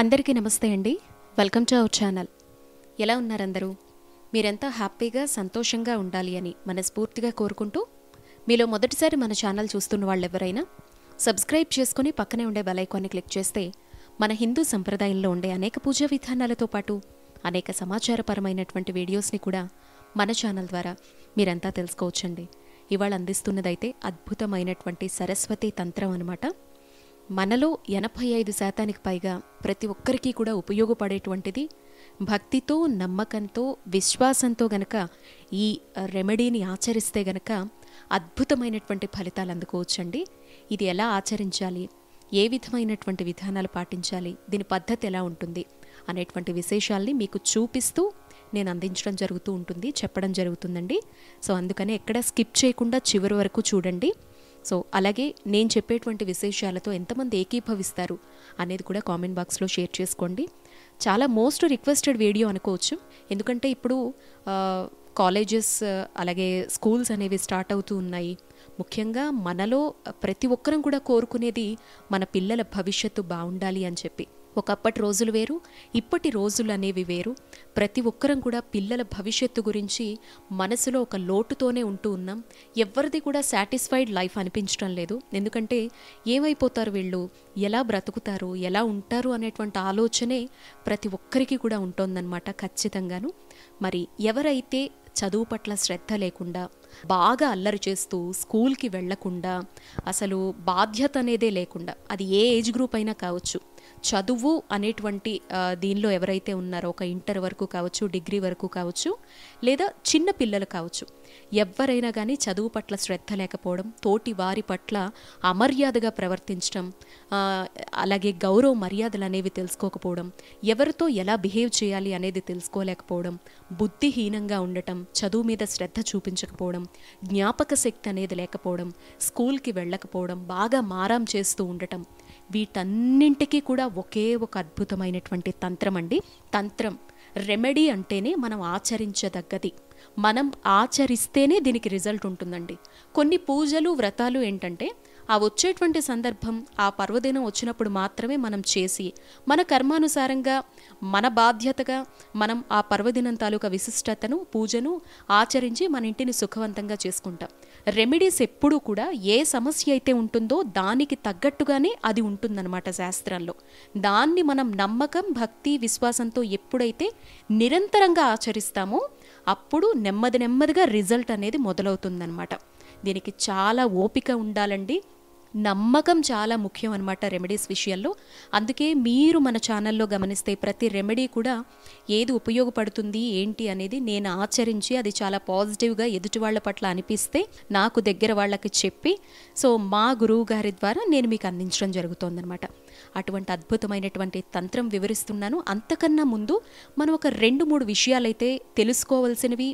అందరికీ నమస్తే అండి. Welcome to our channel. ఎలా ఉన్నారందరూ? మీరంతా మీరెంతా హ్యాపీగా సంతోషంగా ఉండాలి అని మనస్ఫూర్తిగా కోరుకుంటూ మీలో మొదటిసారి మన ఛానల్ చూస్తున్న వాళ్ళు ఎవరైనా సబ్స్క్రైబ్ చేసుకుని పక్కనే ఉండే బెలైకాన్ని క్లిక్ చేస్తే మన హిందూ సంప్రదాయంలో ఉండే అనేక పూజా విధానాలతో పాటు అనేక సమాచారపరమైనటువంటి వీడియోస్ని కూడా మన ఛానల్ ద్వారా మీరంతా తెలుసుకోవచ్చండి. ఇవాళ అందిస్తున్నదైతే అద్భుతమైనటువంటి సరస్వతి తంత్రం అనమాట మనలో ఎనభై ఐదు శాతానికి పైగా ప్రతి ఒక్కరికి కూడా ఉపయోగపడేటువంటిది భక్తితో నమ్మకంతో విశ్వాసంతో గనక ఈ రెమెడీని ఆచరిస్తే గనక అద్భుతమైనటువంటి ఫలితాలు అందుకోవచ్చండి. ఇది ఎలా ఆచరించాలి? ఏ విధమైనటువంటి విధానాలు పాటించాలి? దీని పద్ధతి ఎలా ఉంటుంది? అనేటువంటి విశేషాల్ని మీకు చూపిస్తూ నేను అందించడం జరుగుతూ ఉంటుంది చెప్పడం జరుగుతుందండి. సో అందుకని ఎక్కడ స్కిప్ చేయకుండా చివరి వరకు చూడండి. సో అలాగే నేను చెప్పేటువంటి విశేషాలతో ఎంతమంది ఏకీభవిస్తారు అనేది కూడా కామెంట్ బాక్స్లో షేర్ చేసుకోండి. చాలా మోస్ట్ రిక్వెస్టెడ్ వీడియో అనుకోవచ్చు. ఎందుకంటే ఇప్పుడు కాలేజెస్ అలాగే స్కూల్స్ అనేవి స్టార్ట్ అవుతూ ఉన్నాయి. ముఖ్యంగా మనలో ప్రతి ఒక్కరం కూడా కోరుకునేది మన పిల్లల భవిష్యత్తు బాగుండాలి అని చెప్పి. ఒకప్పటి రోజులు వేరు ఇప్పటి రోజులు అనేవి వేరు. ప్రతి ఒక్కరం కూడా పిల్లల భవిష్యత్తు గురించి మనసులో ఒక లోటుతోనే ఉంటూ ఉన్నాం. ఎవరిది కూడా సాటిస్ఫైడ్ లైఫ్ అనిపించడం లేదు. ఎందుకంటే ఏమైపోతారు వీళ్ళు? ఎలా బ్రతుకుతారు? ఎలా ఉంటారు? అనేటువంటి ఆలోచనే ప్రతి ఒక్కరికి కూడా ఉంటుందన్నమాట ఖచ్చితంగాను. మరి ఎవరైతే చదువు పట్ల శ్రద్ధ లేకుండా బాగా అల్లరి చేస్తూ స్కూల్కి వెళ్ళకుండా అసలు బాధ్యత అనేదే లేకుండా అది ఏ ఏజ్ గ్రూప్ అయినా కావచ్చు చదువు అనేటువంటి దీనిలో ఎవరైతే ఉన్నారో ఒక ఇంటర్ వరకు కావచ్చు డిగ్రీ వరకు కావచ్చు లేదా చిన్న పిల్లలు కావచ్చు ఎవరైనా కానీ చదువు పట్ల శ్రద్ధ లేకపోవడం తోటి వారి పట్ల అమర్యాదగా ప్రవర్తించడం అలాగే గౌరవ మర్యాదలు అనేవి తెలుసుకోకపోవడం ఎవరితో ఎలా బిహేవ్ చేయాలి అనేది తెలుసుకోలేకపోవడం బుద్ధిహీనంగా ఉండటం చదువు మీద శ్రద్ధ చూపించకపోవడం జ్ఞాపక శక్తి అనేది లేకపోవడం స్కూల్కి వెళ్ళకపోవడం బాగా మారాం చేస్తూ ఉండటం వీటన్నింటికీ కూడా ఒకే ఒక అద్భుతమైనటువంటి తంత్రం అండి. తంత్రం రెమెడీ అంటేనే మనం ఆచరించదగ్గది. మనం ఆచరిస్తేనే దీనికి రిజల్ట్ ఉంటుందండి. కొన్ని పూజలు వ్రతాలు ఏంటంటే ఆ వచ్చేటువంటి సందర్భం ఆ పర్వదినం వచ్చినప్పుడు మాత్రమే మనం చేసి మన కర్మానుసారంగా మన బాధ్యతగా మనం ఆ పర్వదినం తాలూకా విశిష్టతను పూజను ఆచరించి మన ఇంటిని సుఖవంతంగా చేసుకుంటాం. రెమెడీస్ ఎప్పుడూ కూడా ఏ సమస్య అయితే ఉంటుందో దానికి తగ్గట్టుగానే అది ఉంటుందన్నమాట శాస్త్రంలో. దాన్ని మనం నమ్మకం భక్తి విశ్వాసంతో ఎప్పుడైతే నిరంతరంగా ఆచరిస్తామో అప్పుడు నెమ్మది నెమ్మదిగా రిజల్ట్ అనేది మొదలవుతుందన్నమాట. దీనికి చాలా ఓపిక ఉండాలండి. నమ్మకం చాలా ముఖ్యం అనమాట రెమెడీస్ విషయంలో. అందుకే మీరు మన ఛానల్లో గమనిస్తే ప్రతి రెమెడీ కూడా ఏది ఉపయోగపడుతుంది ఏంటి అనేది నేను ఆచరించి అది చాలా పాజిటివ్గా ఎదుటి వాళ్ళ పట్ల అనిపిస్తే నాకు దగ్గర వాళ్ళకి చెప్పి సో మా గురువు గారి ద్వారా నేను మీకు అందించడం జరుగుతోందనమాట అటువంటి అద్భుతమైనటువంటి తంత్రం వివరిస్తున్నాను. అంతకన్నా ముందు మనం ఒక రెండు మూడు విషయాలైతే తెలుసుకోవాల్సినవి.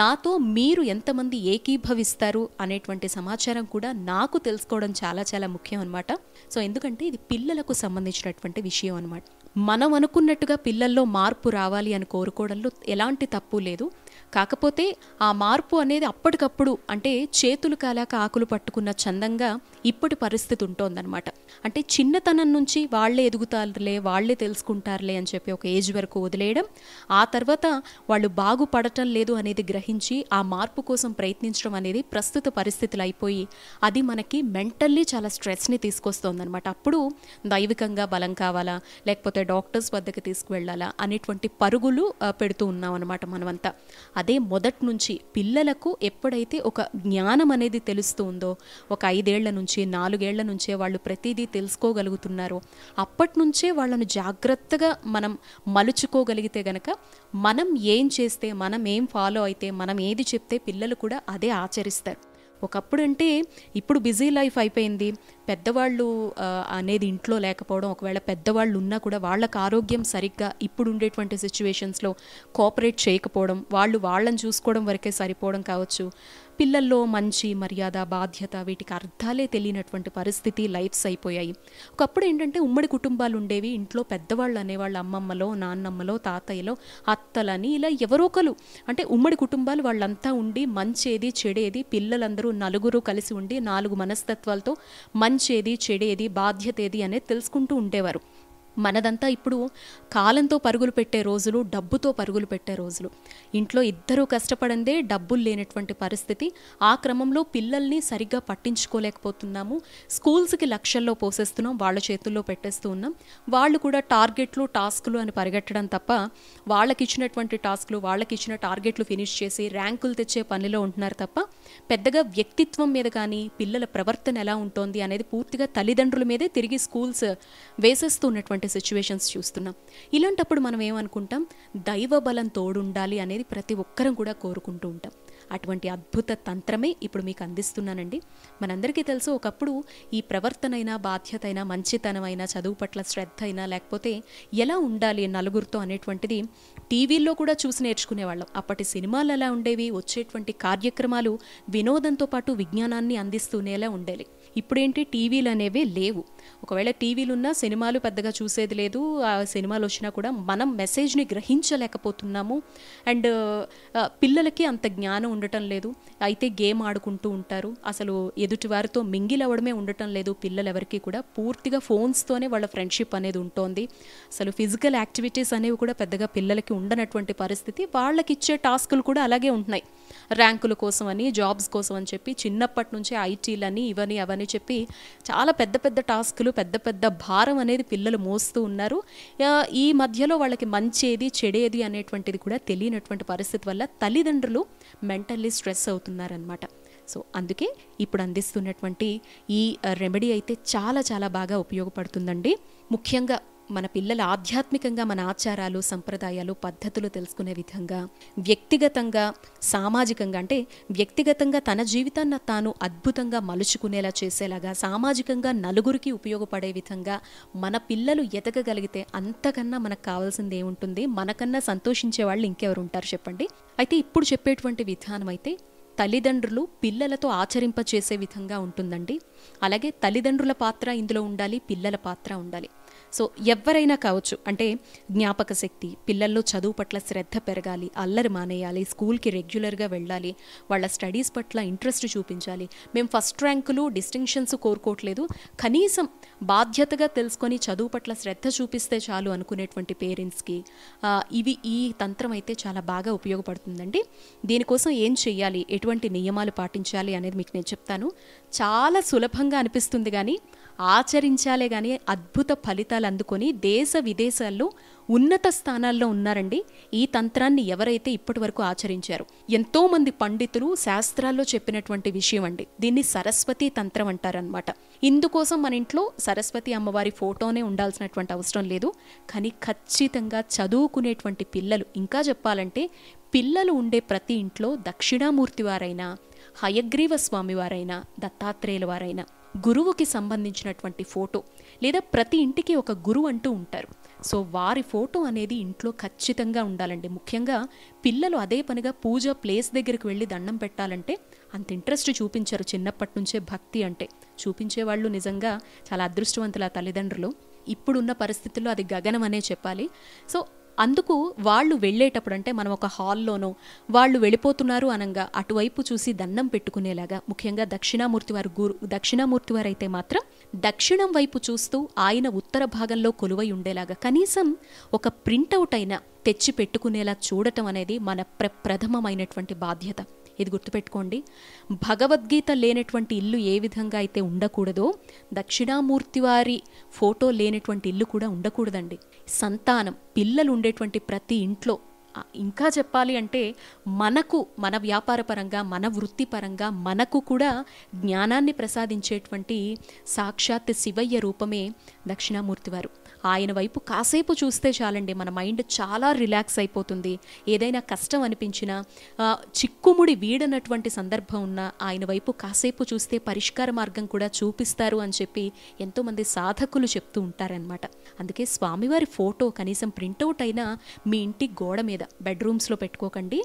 నాతో మీరు ఎంతమంది ఏకీభవిస్తారు అనేటువంటి సమాచారం కూడా నాకు తెలుసుకోవడం చాలా చాలా ముఖ్యం అనమాట సో ఎందుకంటే ఇది పిల్లలకు సంబంధించినటువంటి విషయం అనమాట మనం అనుకున్నట్టుగా పిల్లల్లో మార్పు రావాలి అని కోరుకోవడంలో ఎలాంటి తప్పు లేదు. కాకపోతే ఆ మార్పు అనేది అప్పటికప్పుడు అంటే చేతులు కాలాక ఆకులు పట్టుకున్న చందంగా ఇప్పటి పరిస్థితి ఉంటోందనమాట అంటే చిన్నతనం నుంచి వాళ్ళే ఎదుగుతారులే వాళ్ళే తెలుసుకుంటారులే అని చెప్పి ఒక ఏజ్ వరకు వదిలేయడం ఆ తర్వాత వాళ్ళు బాగుపడటం లేదు అనేది గ్రహించి ఆ మార్పు కోసం ప్రయత్నించడం అనేది ప్రస్తుత పరిస్థితులు అయిపోయి అది మనకి మెంటల్లీ చాలా స్ట్రెస్ని తీసుకొస్తోందనమాట అప్పుడు దైవికంగా బలం కావాలా లేకపోతే డాక్టర్స్ వద్దకు తీసుకువెళ్ళాలా అనేటువంటి పరుగులు పెడుతూ ఉన్నాం అనమాట మనమంతా. అదే మొదటి నుంచి పిల్లలకు ఎప్పుడైతే ఒక జ్ఞానం అనేది తెలుస్తూ ఉందో ఒక ఐదేళ్ళ నుంచి నాలుగేళ్ళ నుంచే వాళ్ళు ప్రతిదీ తెలుసుకోగలుగుతున్నారో. అప్పటి నుంచే వాళ్ళను జాగ్రత్తగా మనం మలుచుకోగలిగితే గనక మనం ఏం చేస్తే మనం ఏం ఫాలో అయితే మనం ఏది చెప్తే పిల్లలు కూడా అదే ఆచరిస్తారు. ఒకప్పుడు అంటే ఇప్పుడు బిజీ లైఫ్ అయిపోయింది. పెద్దవాళ్ళు అనేది ఇంట్లో లేకపోవడం ఒకవేళ పెద్దవాళ్ళు ఉన్నా కూడా వాళ్ళకి ఆరోగ్యం సరిగ్గా ఇప్పుడు ఉండేటువంటి సిచ్యువేషన్స్లో కోఆపరేట్ చేయకపోవడం వాళ్ళు వాళ్ళని చూసుకోవడం వరకే సరిపోవడం కావచ్చు. పిల్లల్లో మంచి మర్యాద బాధ్యత వీటికి అర్థాలే తెలియనటువంటి పరిస్థితి లైఫ్స్ అయిపోయాయి. ఒకప్పుడు ఏంటంటే ఉమ్మడి కుటుంబాలు ఉండేవి. ఇంట్లో పెద్దవాళ్ళు అనేవాళ్ళు అమ్మమ్మలో నాన్నమ్మలో తాతయ్యలో అత్తలని ఇలా ఎవరో ఒకరు. అంటే ఉమ్మడి కుటుంబాలు వాళ్ళంతా ఉండి మంచేది చెడేది పిల్లలందరూ నలుగురు కలిసి ఉండి నాలుగు మనస్తత్వాలతో మంచేది చెడేది బాధ్యత ఏది అనేది తెలుసుకుంటూ ఉండేవారు. మనదంతా ఇప్పుడు కాలంతో పరుగులు పెట్టే రోజులు డబ్బుతో పరుగులు పెట్టే రోజులు. ఇంట్లో ఇద్దరూ కష్టపడందే డబ్బులు లేనటువంటి పరిస్థితి. ఆ క్రమంలో పిల్లల్ని సరిగ్గా పట్టించుకోలేకపోతున్నాము. స్కూల్స్కి లక్షల్లో పోసేస్తున్నాం వాళ్ళ చేతుల్లో పెట్టేస్తూ ఉన్నాం. వాళ్ళు కూడా టార్గెట్లు టాస్క్లు అని పరిగెట్టడం తప్ప వాళ్ళకి ఇచ్చినటువంటి టాస్క్లు వాళ్ళకి ఇచ్చిన టార్గెట్లు ఫినిష్ చేసి ర్యాంకులు తెచ్చే పనిలో ఉంటున్నారు తప్ప పెద్దగా వ్యక్తిత్వం మీద కానీ పిల్లల ప్రవర్తన ఎలా ఉంటుంది అనేది పూర్తిగా తల్లిదండ్రుల మీదే తిరిగి స్కూల్స్ వేసేస్తున్నటువంటి సిచ్యువేషన్స్ చూస్తున్నాం. ఇలాంటప్పుడు మనం ఏమనుకుంటాం? దైవ బలం తోడుండాలి అనేది ప్రతి ఒక్కరం కూడా కోరుకుంటూ ఉంటాం. అటువంటి అద్భుత తంత్రమే ఇప్పుడు మీకు అందిస్తున్నానండి. మనందరికీ తెలుసు ఒకప్పుడు ఈ ప్రవర్తనైనా బాధ్యత అయినా మంచితనమైనా చదువు పట్ల శ్రద్ధ అయినా లేకపోతే ఎలా ఉండాలి నలుగురితో అనేటువంటిది టీవీల్లో కూడా చూసి నేర్చుకునేవాళ్ళం. అప్పటి సినిమాలు ఎలా ఉండేవి వచ్చేటువంటి కార్యక్రమాలు వినోదంతో పాటు విజ్ఞానాన్ని అందిస్తూనేలా ఉండేవి. ఇప్పుడేంటి? టీవీలు అనేవి లేవు. ఒకవేళ టీవీలు ఉన్నా సినిమాలు పెద్దగా చూసేది లేదు ఆ సినిమాలు వచ్చినా కూడా మనం మెసేజ్ని గ్రహించలేకపోతున్నాము. అండ్ పిల్లలకి అంత జ్ఞానం ఉండటం లేదు. అయితే గేమ్ ఆడుకుంటూ ఉంటారు. అసలు ఎదుటివారితో మింగిల్ అవ్వడమే ఉండటం లేదు. పిల్లలు ఎవరికి కూడా పూర్తిగా ఫోన్స్తోనే వాళ్ళ ఫ్రెండ్షిప్ అనేది ఉంటుంది. అసలు ఫిజికల్ యాక్టివిటీస్ అనేవి కూడా పెద్దగా పిల్లలకి ఉండనటువంటి పరిస్థితి. వాళ్ళకి ఇచ్చే టాస్కులు కూడా అలాగే ఉంటున్నాయి. ర్యాంకుల కోసం అని జాబ్స్ కోసం అని చెప్పి చిన్నప్పటి నుంచే ఐటీలని ఇవని అవని చెప్పి చాలా పెద్ద పెద్ద టాస్క్ టాస్క్లు పెద్ద పెద్ద భారం అనేది పిల్లలు మోస్తూ ఉన్నారు. ఈ మధ్యలో వాళ్ళకి మంచేది చెడేది అనేటువంటిది కూడా తెలియనటువంటి పరిస్థితి వల్ల తల్లిదండ్రులు మెంటల్లీ స్ట్రెస్ అవుతున్నారనమాట సో అందుకే ఇప్పుడు అందిస్తున్నటువంటి ఈ రెమెడీ అయితే చాలా చాలా బాగా ఉపయోగపడుతుందండి. ముఖ్యంగా మన పిల్లల ఆధ్యాత్మికంగా మన ఆచారాలు సంప్రదాయాలు పద్ధతులు తెలుసుకునే విధంగా వ్యక్తిగతంగా సామాజికంగా అంటే వ్యక్తిగతంగా తన జీవితాన్ని తాను అద్భుతంగా మలుచుకునేలా చేసేలాగా సామాజికంగా నలుగురికి ఉపయోగపడే విధంగా మన పిల్లలు ఎదగగలిగితే అంతకన్నా మనకు కావాల్సింది ఏముంటుంది? మనకన్నా సంతోషించే వాళ్ళు ఇంకెవరు ఉంటారు చెప్పండి? అయితే ఇప్పుడు చెప్పేటువంటి విధానం అయితే తల్లిదండ్రులు పిల్లలతో ఆచరింపచేసే విధంగా ఉంటుందండి. అలాగే తల్లిదండ్రుల పాత్ర ఇందులో ఉండాలి పిల్లల పాత్ర ఉండాలి. సో ఎవరైనా కావచ్చు అంటే జ్ఞాపక శక్తి పిల్లల్లో చదువు పట్ల శ్రద్ధ పెరగాలి అల్లరి మానేయాలి స్కూల్కి రెగ్యులర్గా వెళ్ళాలి వాళ్ళ స్టడీస్ పట్ల ఇంట్రెస్ట్ చూపించాలి. మేము ఫస్ట్ ర్యాంకులు డిస్టింక్షన్స్ కోరుకోవట్లేదు. కనీసం బాధ్యతగా తెలుసుకొని చదువు పట్ల శ్రద్ధ చూపిస్తే చాలు అనుకునేటువంటి పేరెంట్స్కి ఇవి ఈ తంత్రం అయితే చాలా బాగా ఉపయోగపడుతుందండి. దీనికోసం ఏం చేయాలి ఎటువంటి నియమాలు పాటించాలి అనేది మీకు నేను చెప్తాను. చాలా సులభంగా అనిపిస్తుంది కానీ ఆచరించాలే కానీ అద్భుత ఫలితాలు అందుకొని దేశ విదేశాల్లో ఉన్నత స్థానాల్లో ఉన్నారండి. ఈ తంత్రాన్ని ఎవరైతే ఇప్పటి వరకు ఆచరించారు. ఎంతోమంది పండితులు శాస్త్రాల్లో చెప్పినటువంటి విషయం అండి. దీన్ని సరస్వతి తంత్రం అంటారనమాట ఇందుకోసం మన ఇంట్లో సరస్వతి అమ్మవారి ఫోటోనే ఉండాల్సినటువంటి అవసరం లేదు. కానీ ఖచ్చితంగా చదువుకునేటువంటి పిల్లలు ఇంకా చెప్పాలంటే పిల్లలు ఉండే ప్రతి ఇంట్లో దక్షిణామూర్తి వారైనా హయగ్రీవ స్వామి వారైనా దత్తాత్రేయుల వారైనా గురువుకి సంబంధించినటువంటి ఫోటో లేదా ప్రతి ఇంటికి ఒక గురువు అంటూ ఉంటారు. సో వారి ఫోటో అనేది ఇంట్లో ఖచ్చితంగా ఉండాలండి. ముఖ్యంగా పిల్లలు అదే పనిగా పూజ ప్లేస్ దగ్గరికి వెళ్ళి దండం పెట్టాలంటే అంత ఇంట్రెస్ట్ చూపించారు చిన్నప్పటి నుంచే భక్తి అంటే. చూపించే వాళ్ళు నిజంగా చాలా అదృష్టవంతుల తల్లిదండ్రులు. ఇప్పుడున్న పరిస్థితుల్లో అది గగనం అనే చెప్పాలి. సో అందుకు వాళ్ళు వెళ్ళేటప్పుడు అంటే మనం ఒక హాల్లోనో వాళ్ళు వెళ్ళిపోతున్నారు అనంగా అటువైపు చూసి దండం పెట్టుకునేలాగా ముఖ్యంగా దక్షిణామూర్తి వారు గురు దక్షిణామూర్తి వారు అయితే మాత్రం దక్షిణం వైపు చూస్తూ ఆయన ఉత్తర భాగంలో కొలువై ఉండేలాగా కనీసం ఒక ప్రింటౌట్ అయినా తెచ్చి పెట్టుకునేలా చూడటం అనేది మన ప్ర ప్రథమమైనటువంటి బాధ్యత. ఇది గుర్తుపెట్టుకోండి. భగవద్గీత లేనటువంటి ఇల్లు ఏ విధంగా అయితే ఉండకూడదో దక్షిణామూర్తి వారి ఫోటో లేనటువంటి ఇల్లు కూడా ఉండకూడదండి. సంతానం పిల్లలు ఉండేటువంటి ప్రతి ఇంట్లో ఇంకా చెప్పాలి అంటే మనకు మన వ్యాపార పరంగా మన వృత్తిపరంగా మనకు కూడా జ్ఞానాన్ని ప్రసాదించేటువంటి సాక్షాత్ శివయ్య రూపమే దక్షిణామూర్తివారు ఆయన వైపు కాసేపు చూస్తే చాలండి మన మైండ్ చాలా రిలాక్స్ అయిపోతుంది. ఏదైనా కష్టం అనిపించినా చిక్కుముడి వీడనటువంటి సందర్భం ఉన్నా ఆయన వైపు కాసేపు చూస్తే పరిష్కార మార్గం కూడా చూపిస్తారు అని చెప్పి ఎంతోమంది సాధకులు చెప్తూ ఉంటారనమాట అందుకే స్వామివారి ఫోటో కనీసం ప్రింటౌట్ అయినా మీ ఇంటి గోడ మీద బెడ్రూమ్స్లో పెట్టుకోకండి.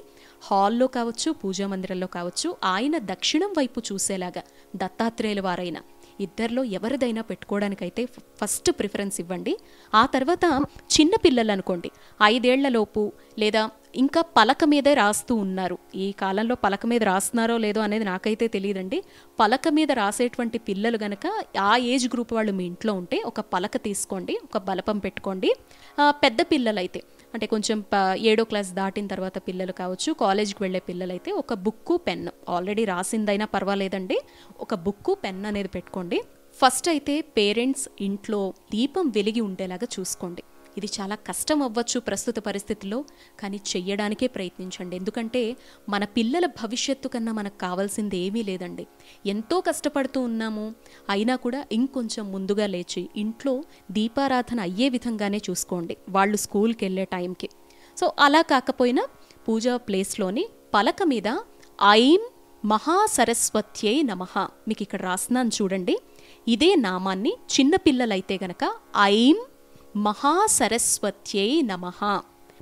హాల్లో కావచ్చు పూజా మందిరంలో కావచ్చు ఆయన దక్షిణం వైపు చూసేలాగా దత్తాత్రేయుల వారైనా. ఇద్దరిలో ఎవరిదైనా పెట్టుకోవడానికైతే ఫస్ట్ ప్రిఫరెన్స్ ఇవ్వండి. ఆ తర్వాత చిన్న పిల్లలు అనుకోండి ఐదేళ్ళలోపు లేదా ఇంకా పలక మీదే రాస్తూ ఉన్నారు. ఈ కాలంలో పలక మీద రాస్తున్నారో లేదో అనేది నాకైతే తెలియదండి. పలక మీద రాసేటువంటి పిల్లలు గనక ఆ ఏజ్ గ్రూప్ వాళ్ళు మీ ఇంట్లో ఉంటే ఒక పలక తీసుకోండి ఒక బలపం పెట్టుకోండి. పెద్ద పిల్లలైతే అంటే కొంచెం ప- ఏడో క్లాస్ దాటిన తర్వాత పిల్లలు కావచ్చు కాలేజ్కి వెళ్ళే పిల్లలైతే ఒక బుక్కు పెన్. ఆల్రెడీ రాసిందైనా పర్వాలేదండి. ఒక బుక్కు పెన్ అనేది పెట్టుకోండి. ఫస్ట్ అయితే పేరెంట్స్ ఇంట్లో దీపం వెలిగి ఉండేలాగా చూసుకోండి. ఇది చాలా కష్టం అవ్వచ్చు ప్రస్తుత పరిస్థితుల్లో కానీ చెయ్యడానికే ప్రయత్నించండి. ఎందుకంటే మన పిల్లల భవిష్యత్తు కన్నా మనకు కావాల్సింది ఏమీ లేదండి. ఎంతో కష్టపడుతూ ఉన్నాము అయినా కూడా ఇంకొంచెం ముందుగా లేచి ఇంట్లో దీపారాధన అయ్యే విధంగానే చూసుకోండి. వాళ్ళు స్కూల్కి వెళ్ళే టైంకి. సో అలా కాకపోయినా పూజా ప్లేస్లోని పలక మీద ఐం మహాసరస్వత్యై నమః మీకు ఇక్కడ రాస్తున్నాను చూడండి. ఇదే నామాన్ని చిన్నపిల్లలైతే గనక ఐం మహాసరస్వత్యై నమః.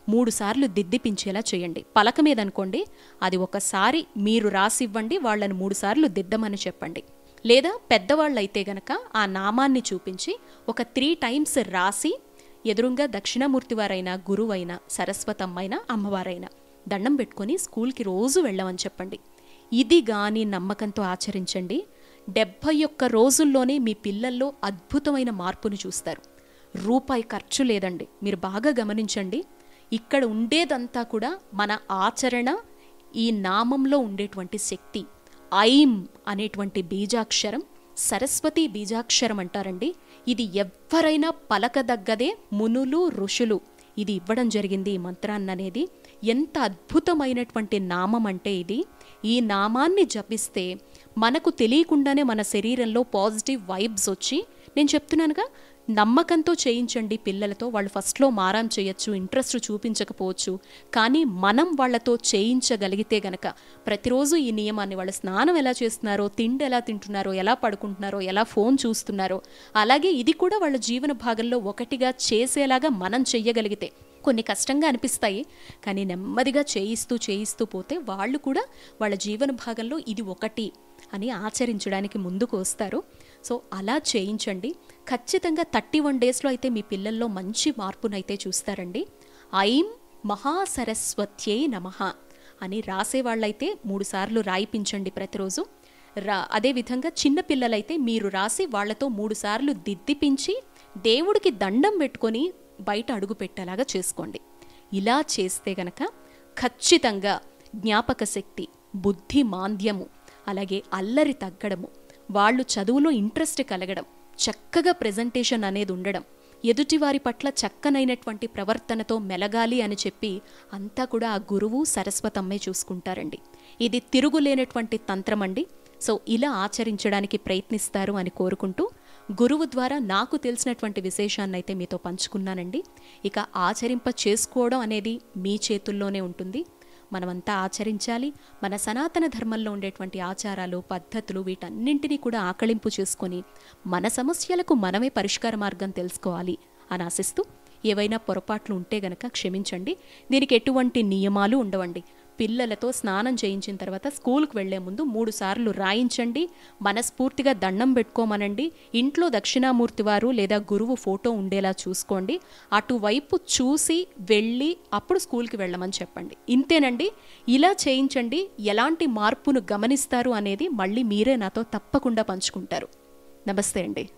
మూడుసార్లు దిద్దిపించేలా చేయండి. పలక మీద అనుకోండి అది ఒకసారి మీరు రాసివ్వండి వాళ్ళని మూడుసార్లు దిద్దమని చెప్పండి. లేదా పెద్దవాళ్ళైతే గనక ఆ నామాన్ని చూపించి ఒక త్రీ టైమ్స్ రాసి ఎదురుంగా దక్షిణామూర్తి వారైనా గురువైనా సరస్వతమ్మైనా అమ్మవారైనా దండం పెట్టుకొని స్కూల్కి రోజు వెళ్ళమని చెప్పండి. ఇది గాని నమ్మకంతో ఆచరించండి. డెబ్భై ఒక్క రోజుల్లోనే మీ పిల్లల్లో అద్భుతమైన మార్పును చూస్తారు. రూపాయి ఖర్చు లేదండి. మీరు బాగా గమనించండి. ఇక్కడ ఉండేదంతా కూడా మన ఆచరణ ఈ నామంలో ఉండేటువంటి శక్తి ఐం అనేటువంటి బీజాక్షరం సరస్వతి బీజాక్షరం అంటారండి. ఇది ఎవ్వరైనా పలకదగ్గదే మునులు ఋషులు. ఇది ఇవ్వడం జరిగింది ఈ మంత్రాన్ని అనేది. ఎంత అద్భుతమైనటువంటి నామం అంటే ఇది. ఈ నామాన్ని జపిస్తే మనకు తెలియకుండానే మన శరీరంలో పాజిటివ్ వైబ్స్ వచ్చి నేను చెప్తున్నానుగా నమ్మకంతో చేయించండి పిల్లలతో. వాళ్ళు ఫస్ట్లో మారాం చేయొచ్చు ఇంట్రెస్ట్ చూపించకపోవచ్చు. కానీ మనం వాళ్ళతో చేయించగలిగితే గనక ప్రతిరోజు ఈ నియమాన్ని వాళ్ళు స్నానం ఎలా చేస్తున్నారో తిండి ఎలా తింటున్నారో ఎలా పడుకుంటున్నారో ఎలా ఫోన్ చూస్తున్నారో అలాగే ఇది కూడా వాళ్ళ జీవన భాగంలో ఒకటిగా చేసేలాగా మనం చెయ్యగలిగితే కొన్ని కష్టంగా అనిపిస్తాయి. కానీ నెమ్మదిగా చేయిస్తూ చేయిస్తూ పోతే వాళ్ళు కూడా వాళ్ళ జీవన భాగంలో ఇది ఒకటి అని ఆచరించడానికి ముందుకు వస్తారు. సో అలా చేయించండి. ఖచ్చితంగా థర్టీ వన్ డేస్లో అయితే మీ పిల్లల్లో మంచి మార్పునైతే చూస్తారండి. ఐం మహాసరస్వత్యై నమః అని రాసేవాళ్ళైతే మూడుసార్లు రాయిపించండి ప్రతిరోజు. రా అదేవిధంగా చిన్నపిల్లలైతే మీరు రాసి వాళ్ళతో మూడుసార్లు దిద్దిపించి దేవుడికి దండం పెట్టుకొని బయట అడుగు పెట్టేలాగా చేసుకోండి. ఇలా చేస్తే గనక ఖచ్చితంగా జ్ఞాపక శక్తి బుద్ధి మాంద్యము అలాగే అల్లరి తగ్గడము వాళ్ళు చదువులో ఇంట్రెస్ట్ కలగడం చక్కగా ప్రెజెంటేషన్ అనేది ఉండడం ఎదుటివారి పట్ల చక్కనైనటువంటి ప్రవర్తనతో మెలగాలి అని చెప్పి అంతా కూడా ఆ గురువు సరస్వతమ్మే చూసుకుంటారండి. ఇది తిరుగులేనటువంటి తంత్రం అండి సో ఇలా ఆచరించడానికి ప్రయత్నిస్తారు అని కోరుకుంటూ గురువు ద్వారా నాకు తెలిసినటువంటి విశేషాన్ని అయితే మీతో పంచుకున్నానండి. ఇక ఆచరింప చేసుకోవడం అనేది మీ చేతుల్లోనే ఉంటుంది. మనమంతా ఆచరించాలి. మన సనాతన ధర్మంలో ఉండేటువంటి ఆచారాలు పద్ధతులు వీటన్నింటినీ కూడా ఆకళింపు చేసుకొని మన సమస్యలకు మనమే పరిష్కార మార్గం తెలుసుకోవాలి అని ఆశిస్తూ ఏవైనా పొరపాట్లు ఉంటే గనక క్షమించండి. దీనికి ఎటువంటి నియమాలు ఉండవండి. పిల్లలతో స్నానం చేయించిన తర్వాత స్కూల్కి వెళ్ళే ముందు మూడు సార్లు రాయించండి మనస్ఫూర్తిగా దండం పెట్టుకోమనండి. ఇంట్లో దక్షిణామూర్తి వారు లేదా గురువు ఫోటో ఉండేలా చూసుకోండి. అటువైపు చూసి వెళ్ళి అప్పుడు స్కూల్కి వెళ్ళమని చెప్పండి. ఇంతేనండి. ఇలా చేయించండి. ఎలాంటి మార్పును గమనిస్తారు అనేది మళ్ళీ మీరే నాతో తప్పకుండా పంచుకుంటారు. నమస్తే అండి.